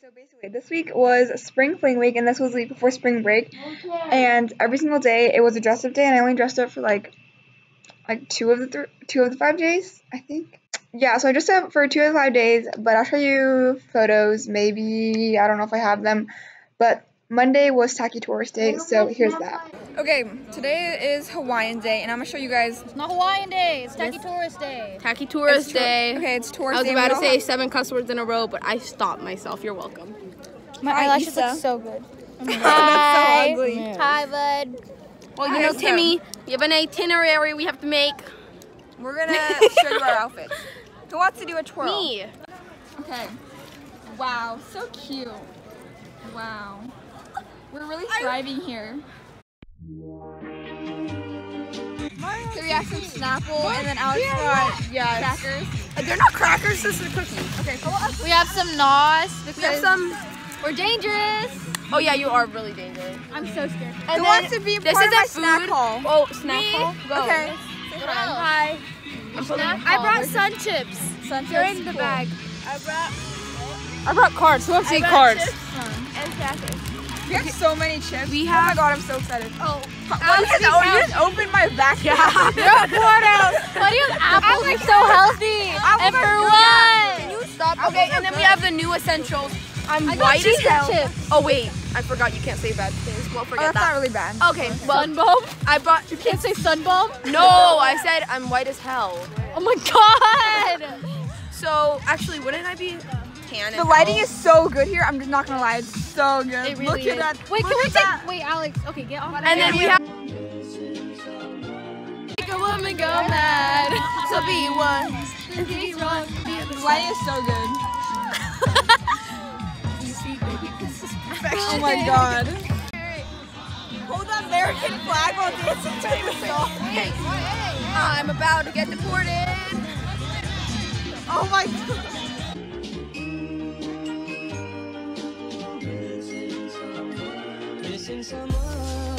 So basically, this week was spring fling week, and this was the week before spring break. And every single day, it was a dress up day, and I only dressed up for like, like two of the th- two of the five days, I think. Yeah, so I dressed up for two of the five days, but I'll show you photos. Maybe I don't know if I have them, but Monday was Tacky Tourist Day, so here's that. Okay, today is Hawaiian Day, and I'm gonna show you guys. It's not Hawaiian Day. It's Tacky Tourist Day. Tacky Tourist Day. Okay, it's tourist I was about to say have- seven cuss words in a row, but I stopped myself. You're welcome. My Hi, eyelashes Issa. look so good. That's so ugly. Hi, bud. Well, you Okay, know, so- Timmy, we have an itinerary we have to make. We're gonna show you our outfits. Who wants to do a twirl? Me. Okay. Wow, so cute. Wow. We're really thriving here. We have some Snapple and then Alex got Yes. crackers. Uh, They're not crackers, this is cookies. Okay, so We have some NOS we have some. We're dangerous. Oh, yeah, you are really dangerous. I'm so scared. who wants to be This part is of my a snack food. haul? Oh, snack Me? haul? Go. Okay. Hi. I brought sun chips. Sunset They're in the cool. bag. I brought I brought cards. Who wants to eat cards? chips and crackers. We have so many chips. We Oh my god, I'm so excited. Oh, Well, you, just, oh, you just opened my back. Yeah. What do you have apples? Are so healthy. And for what? Can you stop? Okay, and then we have the new essentials. I'm I white as hell. chips. Oh, wait. I forgot you can't say bad things. Well, Oh, forget that's not really bad. Okay, well, Sunbomb? I brought. You can't say sunbomb? No, I said I'm white as hell. Oh my god! So actually, wouldn't I be tan? The lighting is so good here. I'm just not gonna lie, it's so good. It really Look is. at that. Wait, Look can we take? that. Wait, Alex. Okay, get off. And then we have. Make a woman go mad. So be one. Be wrong. The lighting is so good. Oh my god. Hold the American flag while dancing to the song. I'm about to get deported. Oh my god. zaman